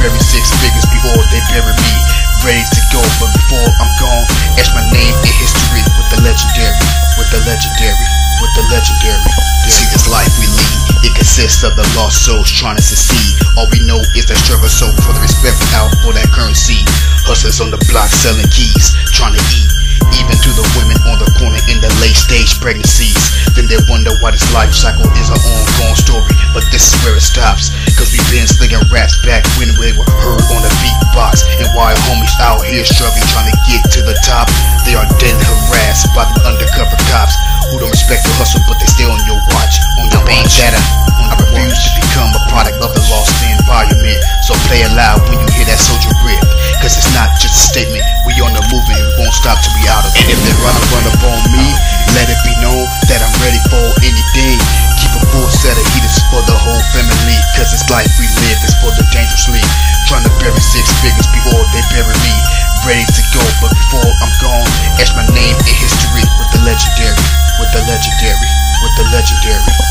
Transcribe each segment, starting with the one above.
bury six figures before they bury me. Ready to go, but before I'm gone, etch my name in history with the legendary, with the legendary, with the legendary. See this life we lead, it consists of the lost souls trying to succeed. All we know is that struggle, so for the respect out for that currency. Hustlers on the block selling keys, trying to eat. Even to the women on the corner in the late stage pregnancies. Then they wonder why this life cycle is an ongoing story. But this is where it stops. While homies out here struggling trying to get to the top, they are dead harassed by the undercover cops who don't respect the hustle, but they stay on your watch, on your data. I refuse to become a product of the lost environment. So play it loud when you hear that soldier rip. Cause it's not just a statement, we on the move and we won't stop till we out of it. If they run up, run up on me, let it be known that I'm ready for anything. They bury me. Ready to go, but before I'm gone, etch my name in history with the legendary, with the legendary, with the legendary.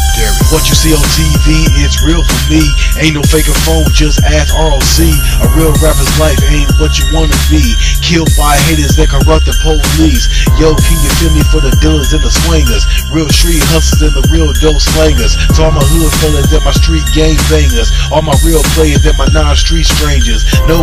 What you see on TV, it's real for me. Ain't no faking phone, just ask ROC. A real rapper's life ain't what you wanna be. Killed by haters that corrupt the police. Yo, can you feel me for the dealers and the swingers? Real street hustlers and the real dope slangers. To all my hood fellas and my street gang bangers. All my real players and my non-street strangers. Is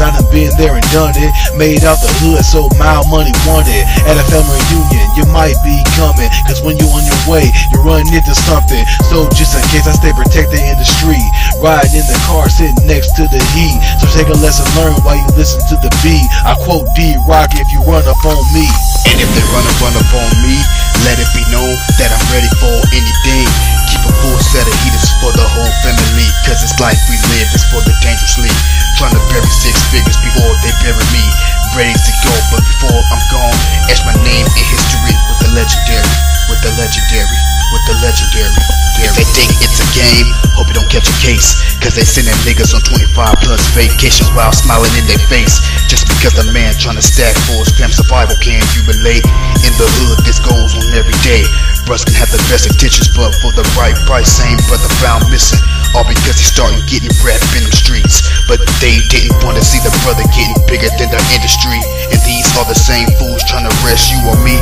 cause I done been there and done it. Made out the hood so Mildmoney wanted. At a family reunion, you might be coming. Cause when you on your way, you run into something. So just in case I stay protected in the street, riding in the car, sitting next to the heat. So take a lesson learned while you listen to the beat. I quote D-RoC if you run up on me. And if they run up, run up on me, let it be known that I'm ready for anything. Keep a full set of heaters for the whole family. Cause it's life we live, it's for the dangerously. Trying to bury six figures before they bury me. Ready to go, but before I'm gone, etch my name in history with the legendary, with the legendary, with the legendary. If they think it's a game, hope you don't catch a case. Cause they sending niggas on 25 plus vacations while smiling in their face. Just because the man trying to stack for his fam survival can you relate? In the hood, this goes on every day. Bros can have the best intentions, but for the right price, same brother found missing. All because he's starting getting rap in them streets. But they didn't want to see the brother getting bigger than the industry. And these are the same fools trying to arrest you or me.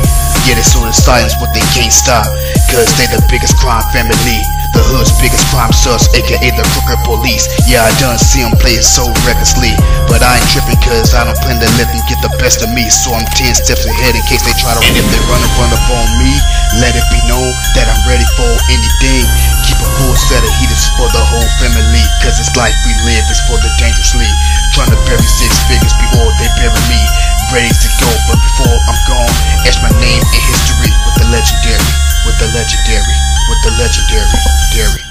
Yeah, they so in silence, but they can't stop. Cause they the biggest crime family. The hood's biggest crime sus, aka the crooked police. Yeah, I done see them play it so recklessly. But I ain't tripping cause I don't plan to let them get the best of me. So I'm 10 steps ahead in case they try to. And if they run up, run up on me, let it be known that I'm ready for anything. It's life we live, is for the dangerously. Trying to bury six figures before they bury me. Ready to go, but before I'm gone, etch my name in history with the legendary, with the legendary, with the legendary, dairy.